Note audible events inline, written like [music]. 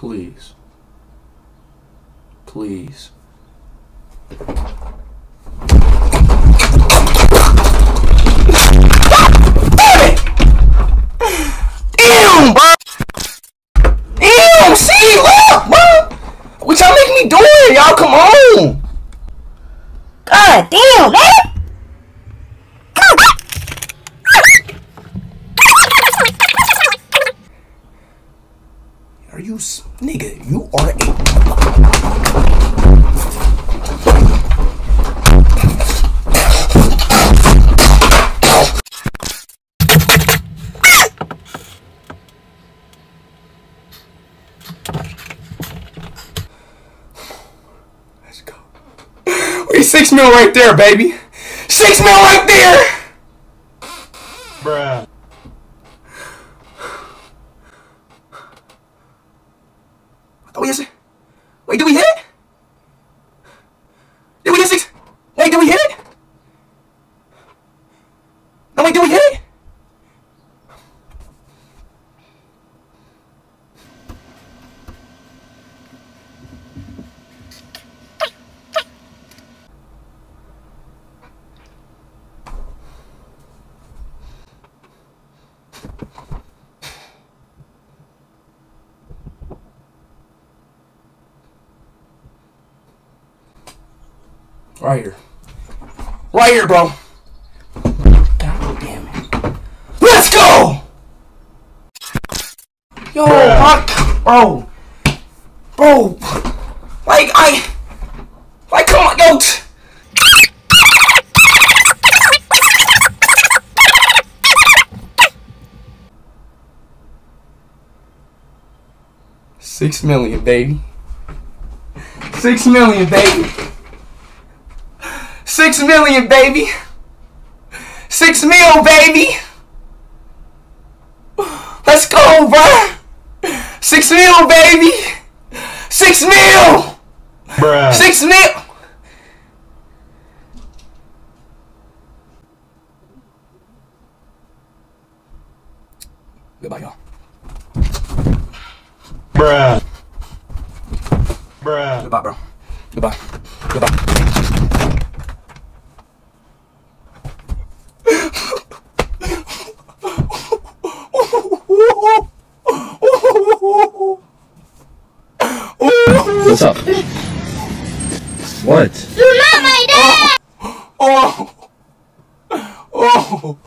Please. Please. Damn, bro. Damn, see, bro. What y'all make me? Y'all come on. God damn, man! Are you, nigga? You are a. [sighs] Let's go. [laughs] We six mil right there, baby. Six mil right there. Bruh. Oh, yes, sir. Wait, did we hit it? Did we hit six? Wait, did we hit it? No, wait, did we hit it? Right here. Right here, bro. God damn it. Let's go! Yo, fuck, bro. Bro. Like, I. Like, come on, yo. Six million, baby. Six million, baby. Six million, baby. Six mil, baby. Let's go, bruh. Six mil, baby. Six mil. Bruh. Six mil. Goodbye, y'all. Bruh. Bruh. Goodbye, bro. Goodbye. Goodbye. What's up? What? You're not my dad! Oh! Oh!